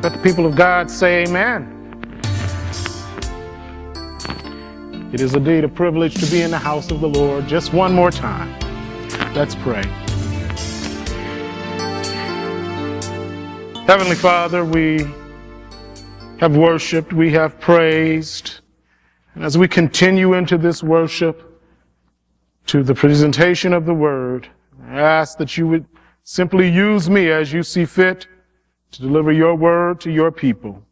Let the people of God say amen. It is indeed a privilege to be in the house of the Lord just one more time. Let's pray. Heavenly Father, we have worshiped, we have praised, and as we continue into this worship to the presentation of the word, I ask that you would simply use me as you see fit to deliver your word to your people.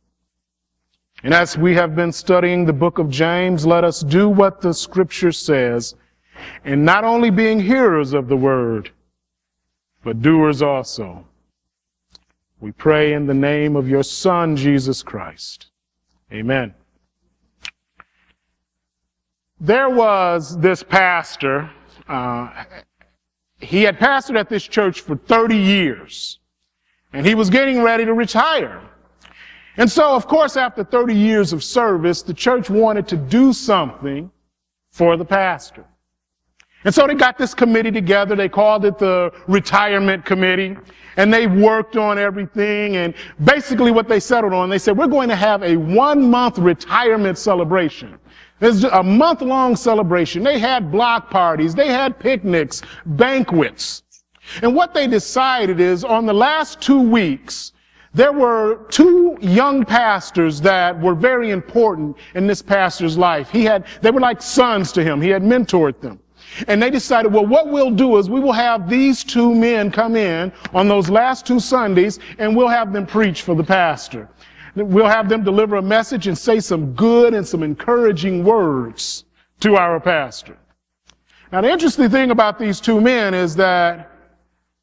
And as we have been studying the book of James, let us do what the scripture says, and not only being hearers of the word, but doers also. We pray in the name of your Son, Jesus Christ. Amen. There was this pastor, uh, he had pastored at this church for 30 years, and he was getting ready to retire. And so, of course, after 30 years of service, the church wanted to do something for the pastor. And so they got this committee together. They called it the retirement committee. And they worked on everything. And basically what they settled on, they said, we're going to have a one month retirement celebration. It's a month long celebration. They had block parties. They had picnics, banquets. And what they decided is on the last two weeks, there were two young pastors that were very important in this pastor's life. He had, they were like sons to him. He had mentored them. And they decided, well, what we'll do is we will have these two men come in on those last two Sundays and we'll have them preach for the pastor. We'll have them deliver a message and say some good and some encouraging words to our pastor. Now, the interesting thing about these two men is that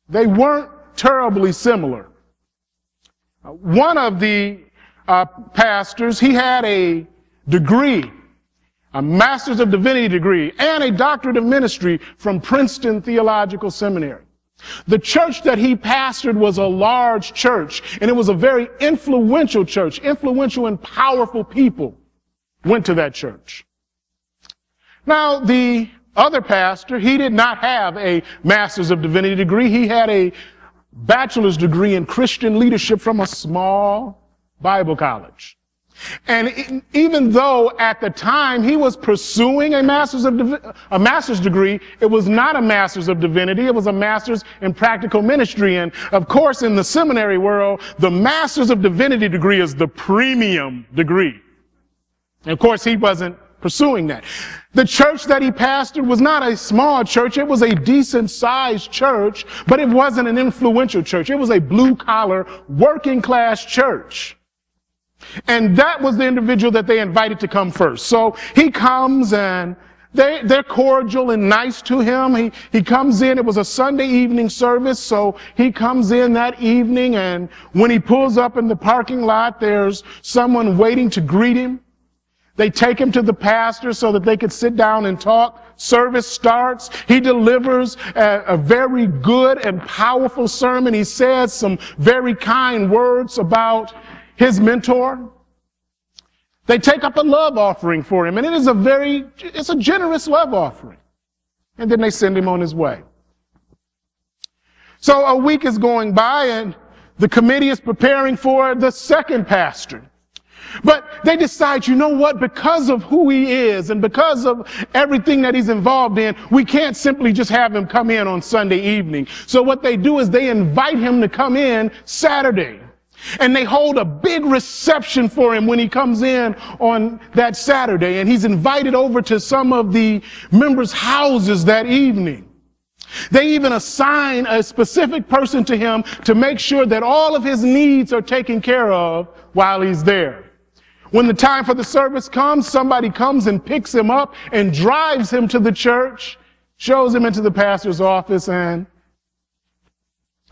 they weren't terribly similar. One of the uh, pastors, he had a degree, a master's of divinity degree, and a doctorate of ministry from Princeton Theological Seminary. The church that he pastored was a large church, and it was a very influential church. Influential and powerful people went to that church. Now, the other pastor, he did not have a master's of divinity degree. He had a bachelor's degree in Christian leadership from a small Bible college. And even though at the time he was pursuing a master's of a master's degree, it was not a master's of divinity. It was a master's in practical ministry. And of course, in the seminary world, the master's of divinity degree is the premium degree. And of course, he wasn't pursuing that. The church that he pastored was not a small church. It was a decent sized church, but it wasn't an influential church. It was a blue collar, working class church. And that was the individual that they invited to come first. So he comes and they, they're cordial and nice to him. He, he comes in. It was a Sunday evening service. So he comes in that evening and when he pulls up in the parking lot, there's someone waiting to greet him. They take him to the pastor so that they could sit down and talk. Service starts. He delivers a, a, very good and powerful sermon. He says some very kind words about his mentor. They take up a love offering for him, and it is a very, it's a generous love offering. And then they send him on his way. So a week is going by, and the committee is preparing for the second pastor. But they decide, you know what? Because of who he is and because of everything that he's involved in, we can't simply just have him come in on Sunday evening. So what they do is they invite him to come in Saturday. And they hold a big reception for him when he comes in on that Saturday. And he's invited over to some of the members' houses that evening. They even assign a specific person to him to make sure that all of his needs are taken care of while he's there. When the time for the service comes, somebody comes and picks him up and drives him to the church, shows him into the pastor's office, and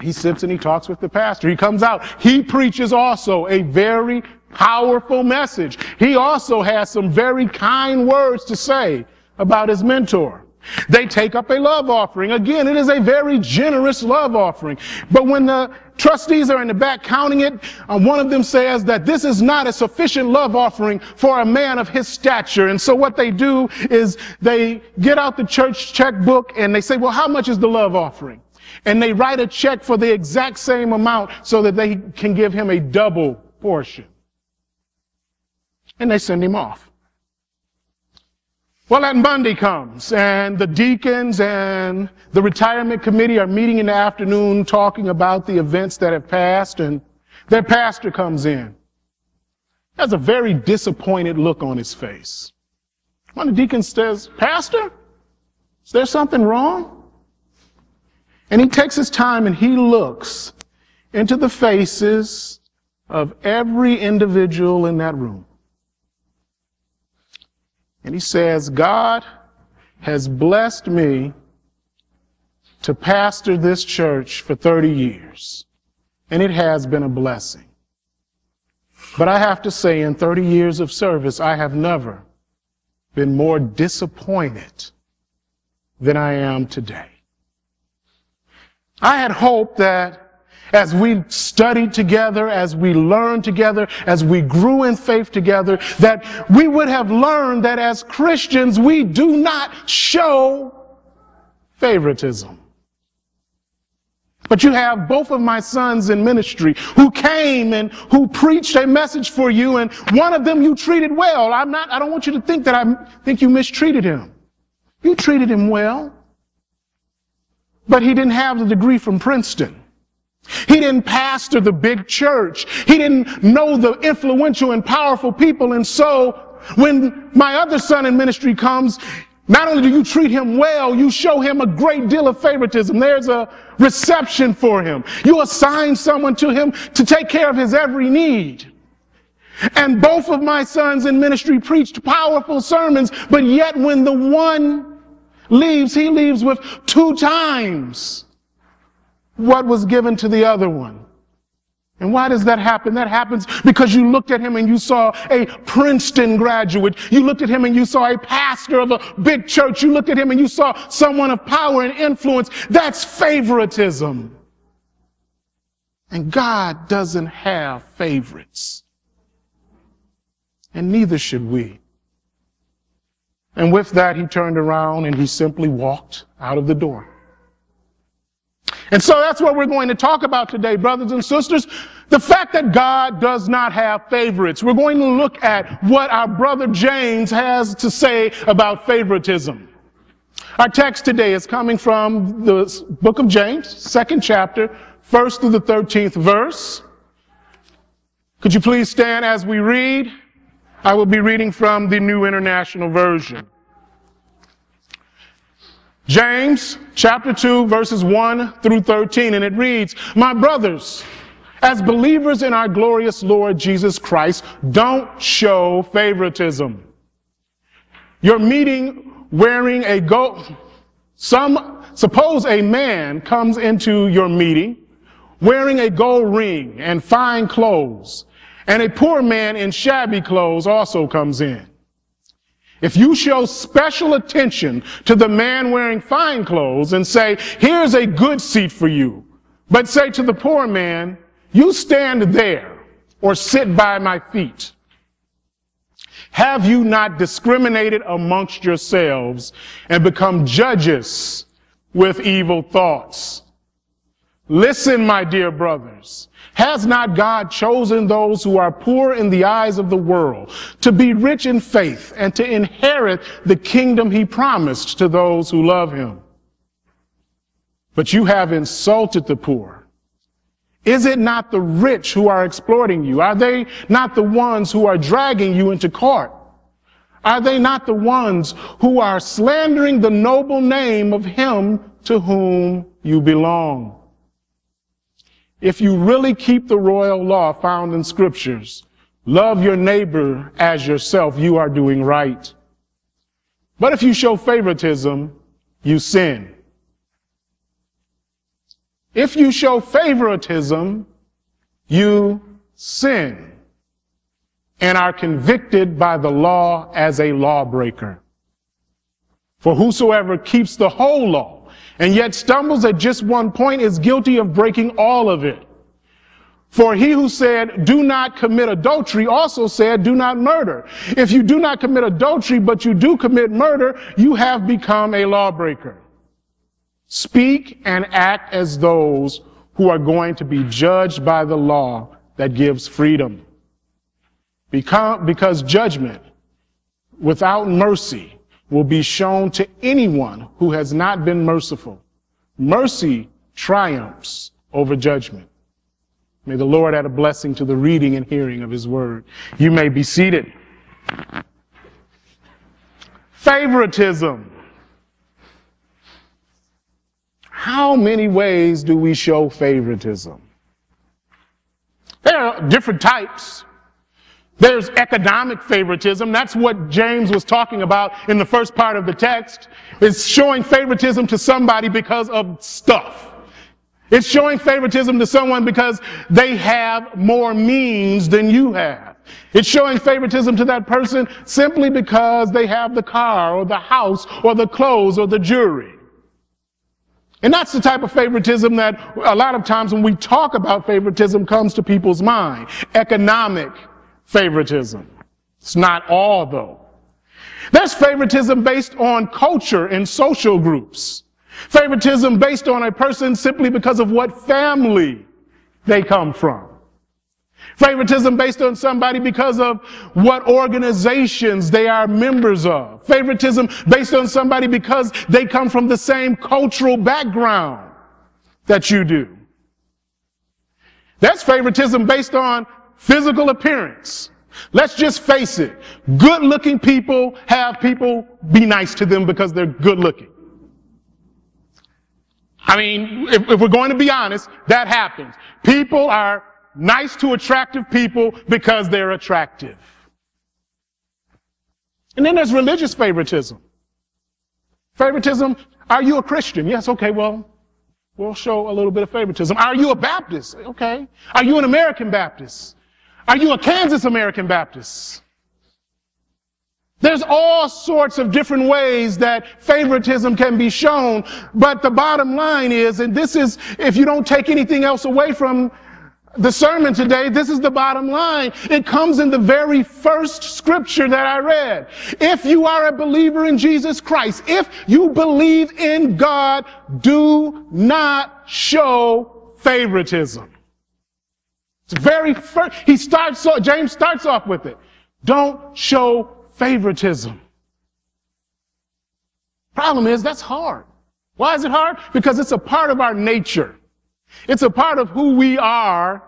he sits and he talks with the pastor. He comes out. He preaches also a very powerful message. He also has some very kind words to say about his mentor. They take up a love offering. Again, it is a very generous love offering. But when the trustees are in the back counting it, uh, one of them says that this is not a sufficient love offering for a man of his stature. And so what they do is they get out the church checkbook and they say, well, how much is the love offering? And they write a check for the exact same amount so that they can give him a double portion. And they send him off. Well, that Monday comes, and the deacons and the retirement committee are meeting in the afternoon talking about the events that have passed, and their pastor comes in. Has a very disappointed look on his face. One of the deacons says, Pastor, is there something wrong? And he takes his time and he looks into the faces of every individual in that room. And he says, God has blessed me to pastor this church for 30 years. And it has been a blessing. But I have to say, in 30 years of service, I have never been more disappointed than I am today. I had hoped that as we studied together, as we learned together, as we grew in faith together, that we would have learned that as Christians, we do not show favoritism. But you have both of my sons in ministry who came and who preached a message for you, and one of them you treated well. I'm not, I don't want you to think that I think you mistreated him. You treated him well. But he didn't have the degree from Princeton. He didn't pastor the big church. He didn't know the influential and powerful people. And so when my other son in ministry comes, not only do you treat him well, you show him a great deal of favoritism. There's a reception for him. You assign someone to him to take care of his every need. And both of my sons in ministry preached powerful sermons, but yet when the one leaves, he leaves with two times what was given to the other one. And why does that happen? That happens because you looked at him and you saw a Princeton graduate. You looked at him and you saw a pastor of a big church. You looked at him and you saw someone of power and influence. That's favoritism. And God doesn't have favorites. And neither should we. And with that, he turned around and he simply walked out of the door. And so that's what we're going to talk about today, brothers and sisters. The fact that God does not have favorites. We're going to look at what our brother James has to say about favoritism. Our text today is coming from the book of James, second chapter, first through the 13th verse. Could you please stand as we read? I will be reading from the New International Version. James chapter 2 verses 1 through 13 and it reads, My brothers, as believers in our glorious Lord Jesus Christ, don't show favoritism. You're meeting wearing a gold, some, suppose a man comes into your meeting wearing a gold ring and fine clothes, and a poor man in shabby clothes also comes in. If you show special attention to the man wearing fine clothes and say, here's a good seat for you, but say to the poor man, you stand there or sit by my feet. Have you not discriminated amongst yourselves and become judges with evil thoughts? Listen, my dear brothers. Has not God chosen those who are poor in the eyes of the world to be rich in faith and to inherit the kingdom he promised to those who love him? But you have insulted the poor. Is it not the rich who are exploiting you? Are they not the ones who are dragging you into court? Are they not the ones who are slandering the noble name of him to whom you belong? If you really keep the royal law found in scriptures, love your neighbor as yourself, you are doing right. But if you show favoritism, you sin. If you show favoritism, you sin and are convicted by the law as a lawbreaker. For whosoever keeps the whole law and yet stumbles at just one point is guilty of breaking all of it. For he who said, do not commit adultery also said, do not murder. If you do not commit adultery, but you do commit murder, you have become a lawbreaker. Speak and act as those who are going to be judged by the law that gives freedom. because judgment without mercy will be shown to anyone who has not been merciful. Mercy triumphs over judgment. May the Lord add a blessing to the reading and hearing of his word. You may be seated. Favoritism. How many ways do we show favoritism? There are different types. There's economic favoritism. That's what James was talking about in the first part of the text. It's showing favoritism to somebody because of stuff. It's showing favoritism to someone because they have more means than you have. It's showing favoritism to that person simply because they have the car or the house or the clothes or the jewelry. And that's the type of favoritism that a lot of times when we talk about favoritism comes to people's mind. Economic favoritism. It's not all though. There's favoritism based on culture and social groups. Favoritism based on a person simply because of what family they come from. Favoritism based on somebody because of what organizations they are members of. Favoritism based on somebody because they come from the same cultural background that you do. That's favoritism based on physical appearance. Let's just face it. Good looking people have people be nice to them because they're good looking. I mean, if, if, we're going to be honest, that happens. People are nice to attractive people because they're attractive. And then there's religious favoritism. Favoritism, are you a Christian? Yes, okay, well, we'll show a little bit of favoritism. Are you a Baptist? Okay. Are you an American Baptist? Are you a Kansas American Baptist? There's all sorts of different ways that favoritism can be shown, but the bottom line is, and this is, if you don't take anything else away from the sermon today, this is the bottom line. It comes in the very first scripture that I read. If you are a believer in Jesus Christ, if you believe in God, do not show favoritism. It's very first, he starts, James starts off with it. Don't show favoritism. Problem is, that's hard. Why is it hard? Because it's a part of our nature. It's a part of who we are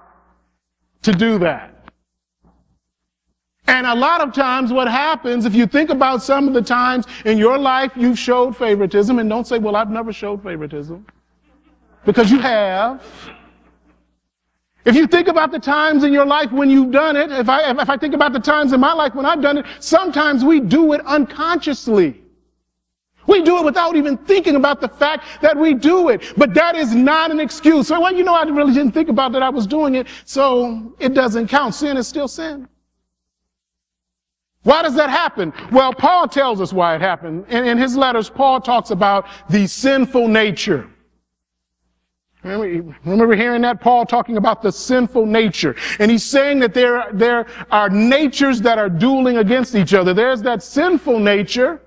to do that. And a lot of times what happens, if you think about some of the times in your life you've showed favoritism, and don't say, well, I've never showed favoritism. Because you have. If you think about the times in your life when you've done it, if I, if I think about the times in my life when I've done it, sometimes we do it unconsciously. We do it without even thinking about the fact that we do it. But that is not an excuse. So, well, you know, I really didn't think about that I was doing it, so it doesn't count. Sin is still sin. Why does that happen? Well, Paul tells us why it happened. In, in his letters, Paul talks about the sinful nature. Remember, remember hearing that? Paul talking about the sinful nature. And he's saying that there, there are natures that are dueling against each other. There's that sinful nature,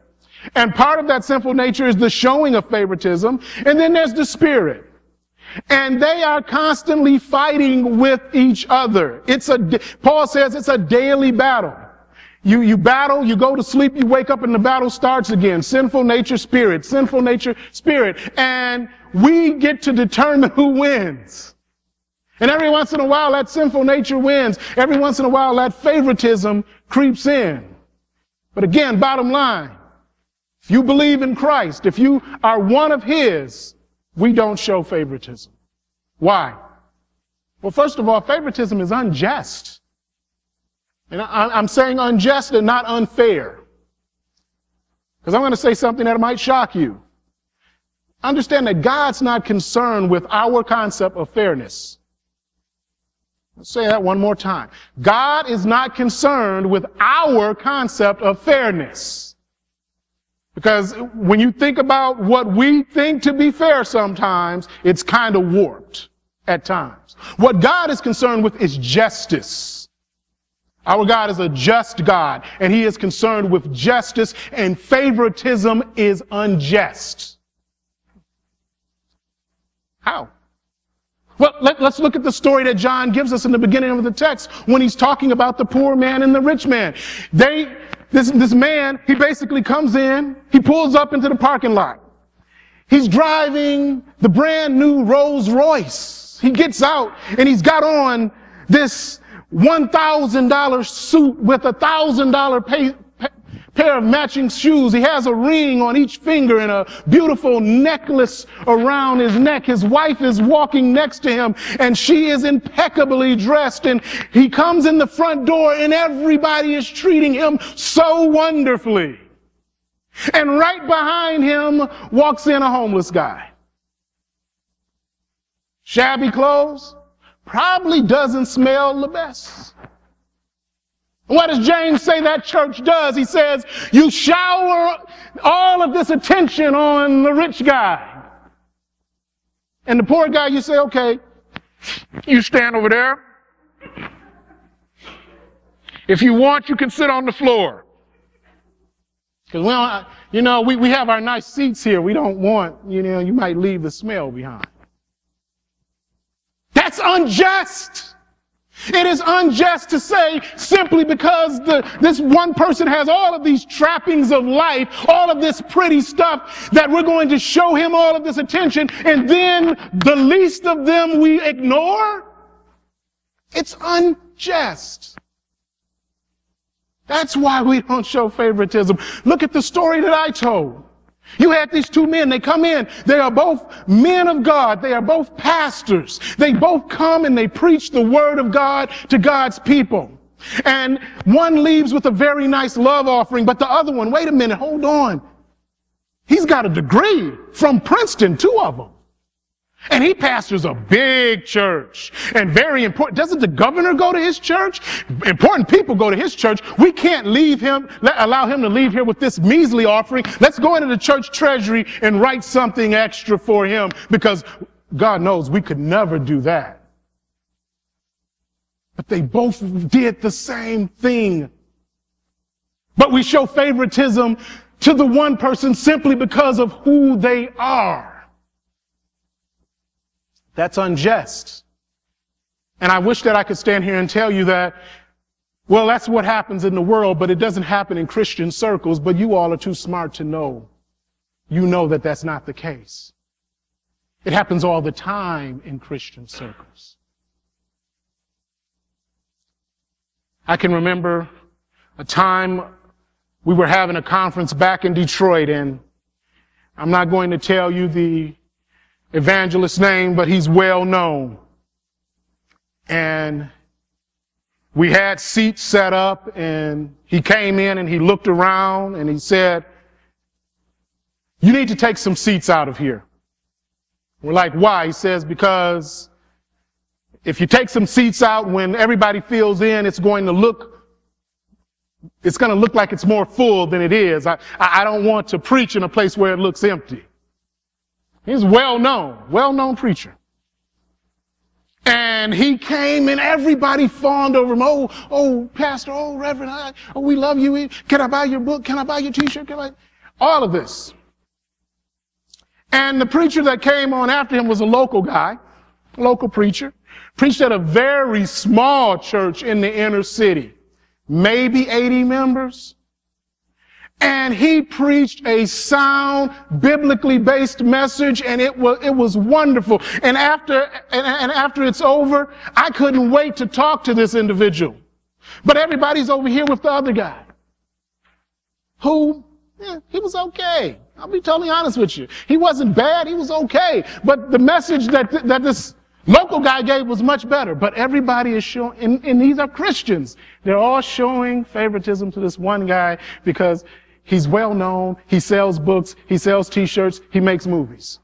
and part of that sinful nature is the showing of favoritism, and then there's the spirit. And they are constantly fighting with each other. It's a, Paul says it's a daily battle. You, you battle, you go to sleep, you wake up and the battle starts again. Sinful nature, spirit, sinful nature, spirit. And we get to determine who wins. And every once in a while that sinful nature wins. Every once in a while that favoritism creeps in. But again, bottom line, if you believe in Christ, if you are one of His, we don't show favoritism. Why? Well, first of all, favoritism is unjust. And I, am saying unjust and not unfair. Because I'm going to say something that might shock you. Understand that God's not concerned with our concept of fairness. Let's say that one more time. God is not concerned with our concept of fairness. Because when you think about what we think to be fair sometimes, it's kind of warped at times. What God is concerned with is justice. Our God is a just God, and He is concerned with justice, and favoritism is unjust. How? Well, let, us look at the story that John gives us in the beginning of the text when he's talking about the poor man and the rich man. They, this, this man, he basically comes in, he pulls up into the parking lot. He's driving the brand new Rolls Royce. He gets out and he's got on this $1,000 suit with a $1,000 pair of matching shoes. He has a ring on each finger and a beautiful necklace around his neck. His wife is walking next to him and she is impeccably dressed and he comes in the front door and everybody is treating him so wonderfully. And right behind him walks in a homeless guy. Shabby clothes, probably doesn't smell the best. What does James say that church does? He says, you shower all of this attention on the rich guy. And the poor guy, you say, okay, you stand over there. If you want, you can sit on the floor. Because we don't, you know, we, we have our nice seats here. We don't want, you know, you might leave the smell behind. That's unjust. It is unjust to say simply because the, this one person has all of these trappings of life, all of this pretty stuff, that we're going to show him all of this attention, and then the least of them we ignore. It's unjust. That's why we don't show favoritism. Look at the story that I told. You had these two men, they come in, they are both men of God, they are both pastors. They both come and they preach the word of God to God's people. And one leaves with a very nice love offering, but the other one, wait a minute, hold on. He's got a degree from Princeton, two of them. And he pastors a big church and very important. Doesn't the governor go to his church? Important people go to his church. We can't leave him, allow him to leave here with this measly offering. Let's go into the church treasury and write something extra for him because God knows we could never do that. But they both did the same thing. But we show favoritism to the one person simply because of who they are. That's unjust. And I wish that I could stand here and tell you that, well, that's what happens in the world, but it doesn't happen in Christian circles, but you all are too smart to know. You know that that's not the case. It happens all the time in Christian circles. I can remember a time we were having a conference back in Detroit and I'm not going to tell you the evangelist's name, but he's well known. And we had seats set up and he came in and he looked around and he said, you need to take some seats out of here. We're like, why? He says, because if you take some seats out when everybody fills in, it's going to look it's going to look like it's more full than it is. I, I don't want to preach in a place where it looks empty. He's well known, well known preacher. And he came and everybody fawned over him. Oh, oh, pastor, oh, reverend, I, oh, we love you. Can I buy your book? Can I buy your t-shirt? Can I? All of this. And the preacher that came on after him was a local guy, local preacher, preached at a very small church in the inner city. Maybe 80 members. And he preached a sound, biblically based message, and it was, it was wonderful. And after, and, and after it's over, I couldn't wait to talk to this individual. But everybody's over here with the other guy. Who, yeah, he was okay. I'll be totally honest with you. He wasn't bad, he was okay. But the message that, that this local guy gave was much better. But everybody is showing, and, and these are Christians. They're all showing favoritism to this one guy because He's well known. He sells books. He sells t-shirts. He makes movies.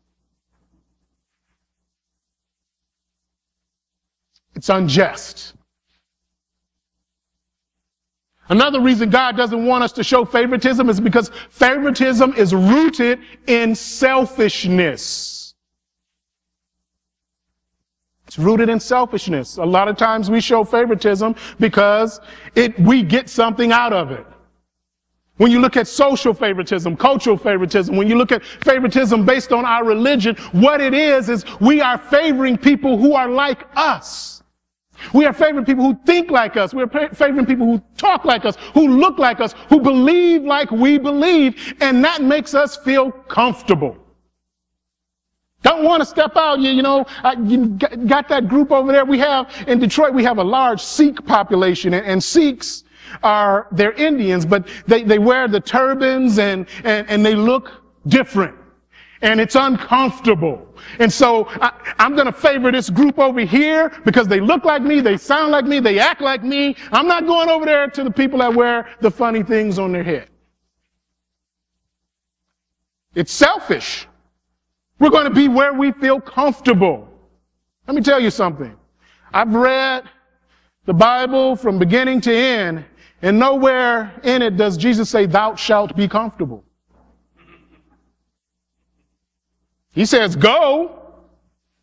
It's unjust. Another reason God doesn't want us to show favoritism is because favoritism is rooted in selfishness. It's rooted in selfishness. A lot of times we show favoritism because it, we get something out of it. When you look at social favoritism, cultural favoritism, when you look at favoritism based on our religion, what it is, is we are favoring people who are like us. We are favoring people who think like us. We are favoring people who talk like us, who look like us, who believe like we believe, and that makes us feel comfortable. Don't want to step out. You, you know, uh, you got that group over there. We have in Detroit, we have a large Sikh population, and, and Sikhs are, they're Indians, but they, they wear the turbans and, and, and they look different. And it's uncomfortable. And so I, I'm going to favor this group over here because they look like me, they sound like me, they act like me. I'm not going over there to the people that wear the funny things on their head. It's selfish. We're going to be where we feel comfortable. Let me tell you something. I've read the Bible from beginning to end, and nowhere in it does Jesus say, Thou shalt be comfortable. He says, Go.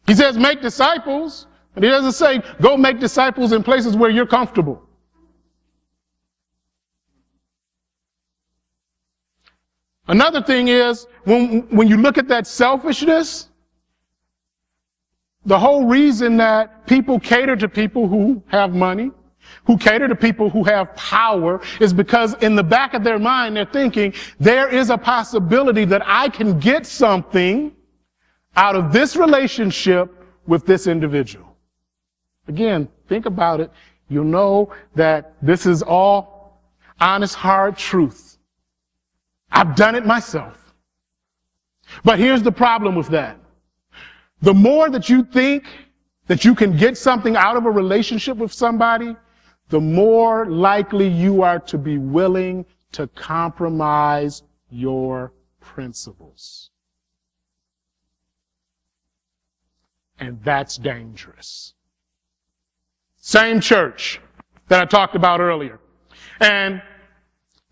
He says, Make disciples. But he doesn't say, Go make disciples in places where you're comfortable. Another thing is, when, when you look at that selfishness, the whole reason that people cater to people who have money, who cater to people who have power is because in the back of their mind, they're thinking there is a possibility that I can get something out of this relationship with this individual. Again, think about it. You'll know that this is all honest, hard truth. I've done it myself. But here's the problem with that. The more that you think that you can get something out of a relationship with somebody, the more likely you are to be willing to compromise your principles. And that's dangerous. Same church that I talked about earlier. And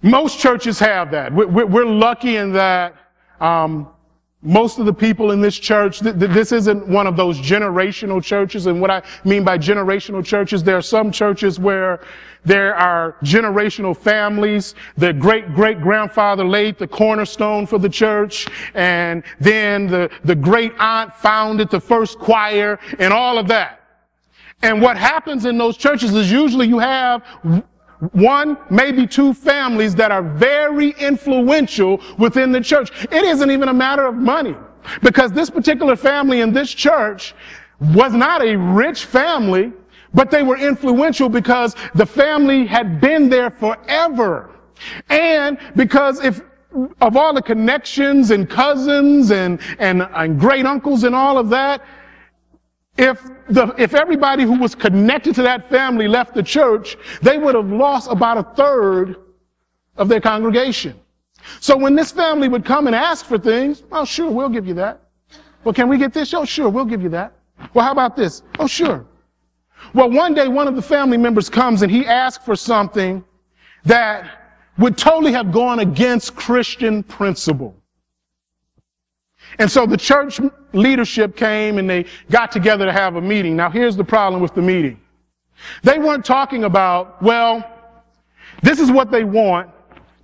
most churches have that. We're, lucky in that um, most of the people in this church, th- th- this isn't one of those generational churches. And what I mean by generational churches, there are some churches where there are generational families. The great great grandfather laid the cornerstone for the church. And then the, the great aunt founded the first choir and all of that. And what happens in those churches is usually you have one, maybe two families that are very influential within the church. It isn't even a matter of money because this particular family in this church was not a rich family, but they were influential because the family had been there forever. And because if of all the connections and cousins and, and, and great uncles and all of that, if the, if everybody who was connected to that family left the church, they would have lost about a third of their congregation. So when this family would come and ask for things, oh sure, we'll give you that. Well, can we get this? Oh sure, we'll give you that. Well, how about this? Oh sure. Well, one day one of the family members comes and he asks for something that would totally have gone against Christian principle. And so the church leadership came and they got together to have a meeting. Now here's the problem with the meeting. They weren't talking about, well, this is what they want.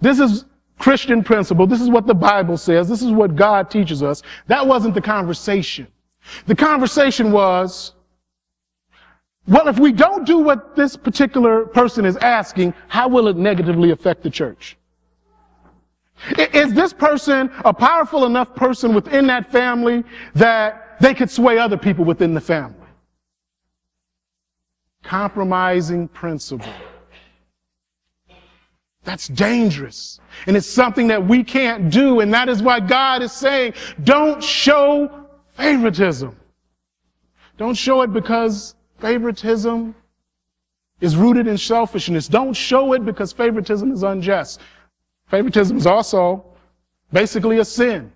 This is Christian principle. This is what the Bible says. This is what God teaches us. That wasn't the conversation. The conversation was, well, if we don't do what this particular person is asking, how will it negatively affect the church? Is this person a powerful enough person within that family that they could sway other people within the family? Compromising principle. That's dangerous. And it's something that we can't do. And that is why God is saying, don't show favoritism. Don't show it because favoritism is rooted in selfishness. Don't show it because favoritism is unjust. Favoritism is also basically a sin.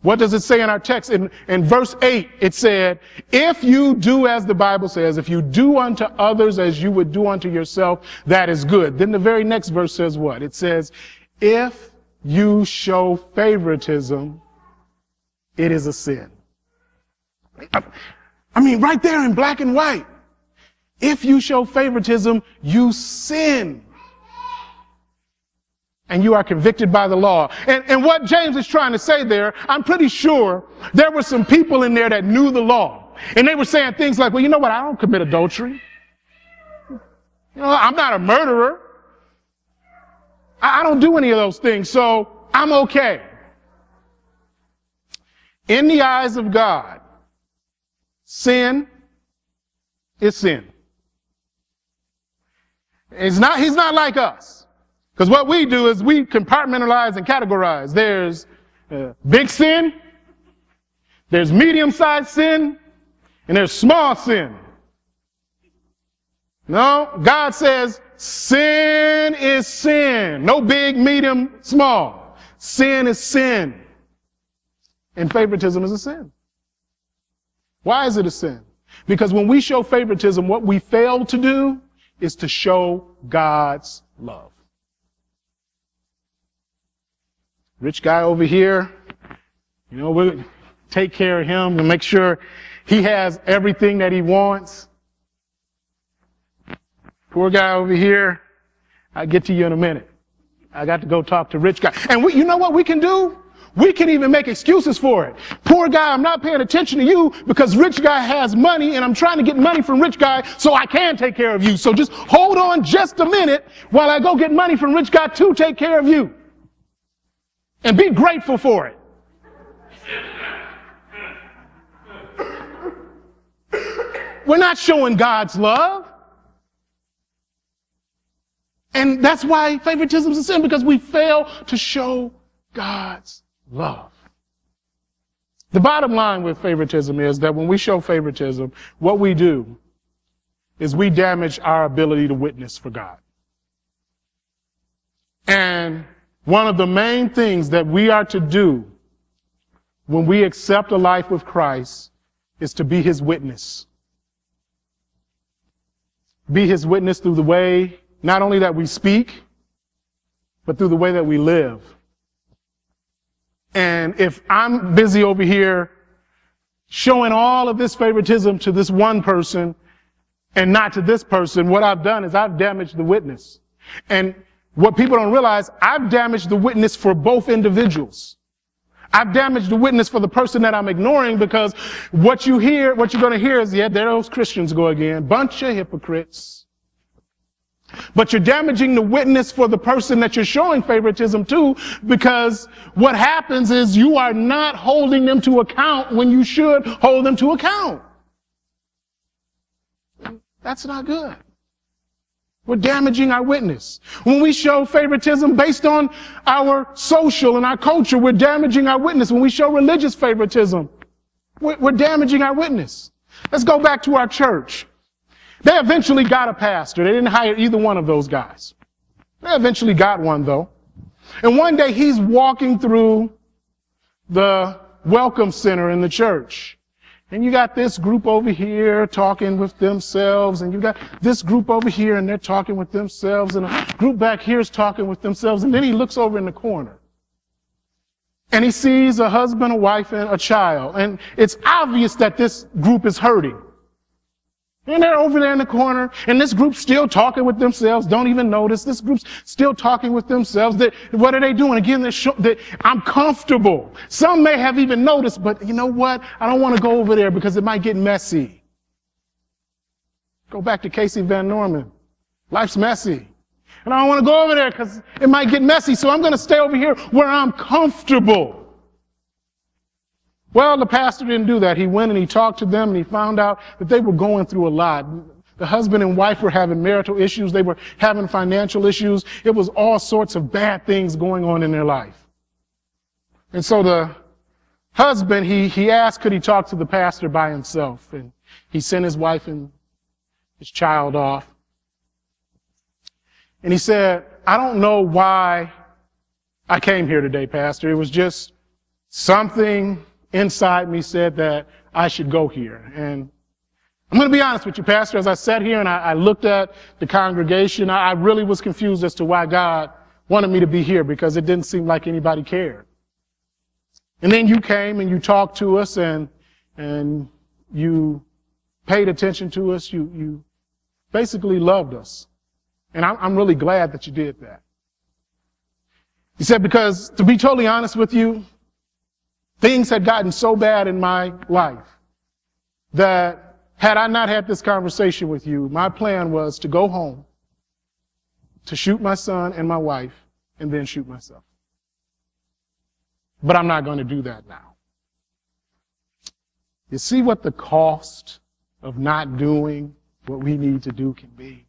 What does it say in our text? In, in verse 8, it said, If you do as the Bible says, if you do unto others as you would do unto yourself, that is good. Then the very next verse says what? It says, If you show favoritism, it is a sin. I mean, right there in black and white. If you show favoritism, you sin. And you are convicted by the law. And, and what James is trying to say there, I'm pretty sure there were some people in there that knew the law. And they were saying things like, well, you know what? I don't commit adultery. You know, I'm not a murderer. I, I don't do any of those things. So I'm okay. In the eyes of God, sin is sin. It's not, he's not like us. Because what we do is we compartmentalize and categorize. There's uh, big sin, there's medium sized sin, and there's small sin. No, God says sin is sin. No big, medium, small. Sin is sin. And favoritism is a sin. Why is it a sin? Because when we show favoritism, what we fail to do is to show God's love. Rich guy over here, you know, we'll take care of him and make sure he has everything that he wants. Poor guy over here, I'll get to you in a minute. I got to go talk to rich guy. And we, you know what we can do? We can even make excuses for it. Poor guy, I'm not paying attention to you because rich guy has money and I'm trying to get money from rich guy so I can take care of you. So just hold on just a minute while I go get money from rich guy to take care of you. And be grateful for it. We're not showing God's love. And that's why favoritism is a sin because we fail to show God's love. The bottom line with favoritism is that when we show favoritism, what we do is we damage our ability to witness for God. And one of the main things that we are to do when we accept a life with Christ is to be his witness. Be his witness through the way, not only that we speak, but through the way that we live. And if I'm busy over here showing all of this favoritism to this one person and not to this person, what I've done is I've damaged the witness. And what people don't realize, I've damaged the witness for both individuals. I've damaged the witness for the person that I'm ignoring because what you hear, what you're going to hear is, yeah, there those Christians go again. Bunch of hypocrites. But you're damaging the witness for the person that you're showing favoritism to because what happens is you are not holding them to account when you should hold them to account. That's not good. We're damaging our witness. When we show favoritism based on our social and our culture, we're damaging our witness. When we show religious favoritism, we're damaging our witness. Let's go back to our church. They eventually got a pastor. They didn't hire either one of those guys. They eventually got one though. And one day he's walking through the welcome center in the church. And you got this group over here talking with themselves, and you got this group over here, and they're talking with themselves, and a group back here is talking with themselves, and then he looks over in the corner. And he sees a husband, a wife, and a child. And it's obvious that this group is hurting. And they're over there in the corner, and this group's still talking with themselves. Don't even notice. This group's still talking with themselves. That what are they doing? Again, they're show, that I'm comfortable. Some may have even noticed, but you know what? I don't want to go over there because it might get messy. Go back to Casey Van Norman. Life's messy. And I don't want to go over there because it might get messy. So I'm going to stay over here where I'm comfortable. Well, the pastor didn't do that. He went and he talked to them and he found out that they were going through a lot. The husband and wife were having marital issues. They were having financial issues. It was all sorts of bad things going on in their life. And so the husband, he, he asked, could he talk to the pastor by himself? And he sent his wife and his child off. And he said, I don't know why I came here today, pastor. It was just something inside me said that I should go here. And I'm going to be honest with you, Pastor. As I sat here and I, I looked at the congregation, I, I really was confused as to why God wanted me to be here because it didn't seem like anybody cared. And then you came and you talked to us and, and you paid attention to us. You, you basically loved us. And I'm, I'm really glad that you did that. He said, because to be totally honest with you, things had gotten so bad in my life that had I not had this conversation with you, my plan was to go home, to shoot my son and my wife, and then shoot myself. But I'm not going to do that now. You see what the cost of not doing what we need to do can be.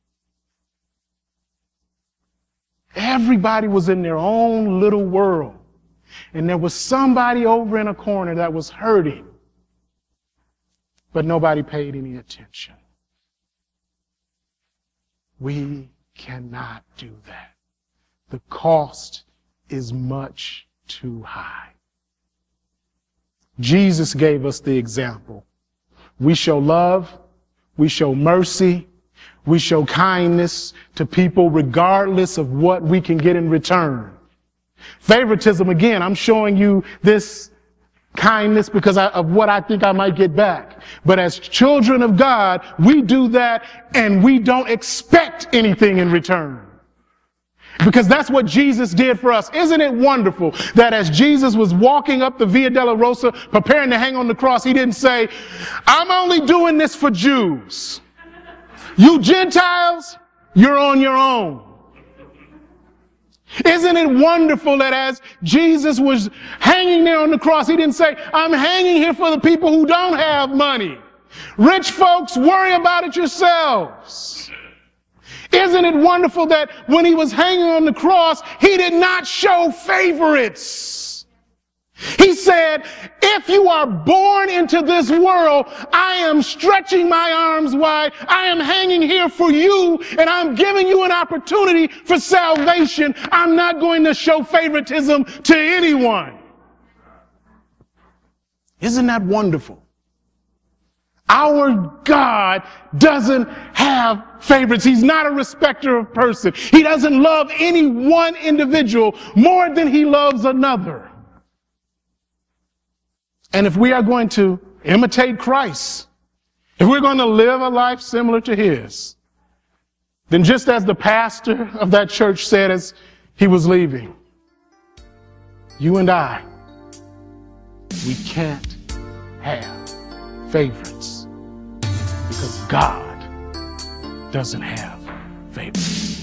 Everybody was in their own little world. And there was somebody over in a corner that was hurting. But nobody paid any attention. We cannot do that. The cost is much too high. Jesus gave us the example. We show love, we show mercy, we show kindness to people regardless of what we can get in return. Favoritism, again, I'm showing you this kindness because of what I think I might get back. But as children of God, we do that and we don't expect anything in return. Because that's what Jesus did for us. Isn't it wonderful that as Jesus was walking up the Via Dolorosa, preparing to hang on the cross, he didn't say, I'm only doing this for Jews. You Gentiles, you're on your own. Isn't it wonderful that as Jesus was hanging there on the cross, he didn't say, I'm hanging here for the people who don't have money. Rich folks, worry about it yourselves. Isn't it wonderful that when he was hanging on the cross, he did not show favorites? He said, if you are born into this world, I am stretching my arms wide. I am hanging here for you and I'm giving you an opportunity for salvation. I'm not going to show favoritism to anyone. Isn't that wonderful? Our God doesn't have favorites. He's not a respecter of person. He doesn't love any one individual more than he loves another. And if we are going to imitate Christ, if we're going to live a life similar to his, then just as the pastor of that church said as he was leaving, you and I, we can't have favorites because God doesn't have favorites.